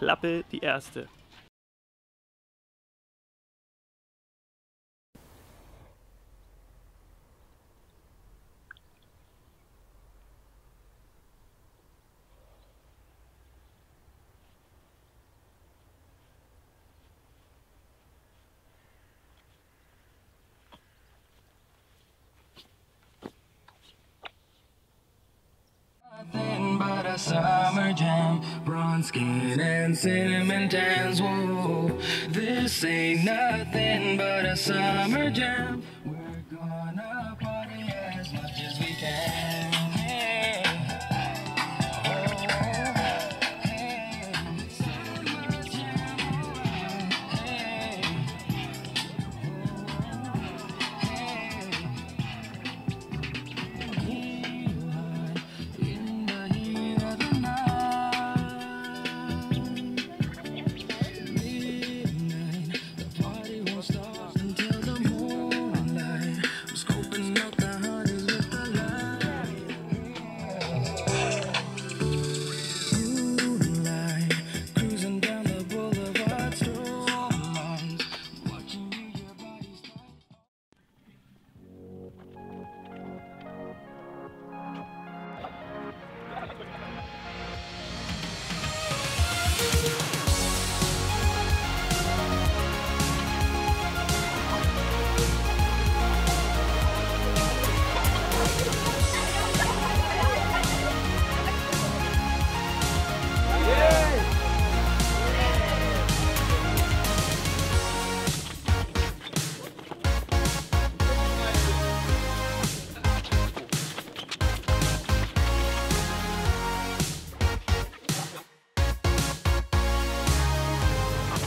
Klappe die erste. A summer jam, bronze skin and cinnamon tans. Whoa, this ain't nothing but a summer jam. We're gonna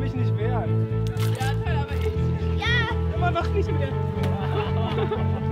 kann mich nicht wehren. Ja, toll, aber ich. Ja! Immer noch nicht mehr.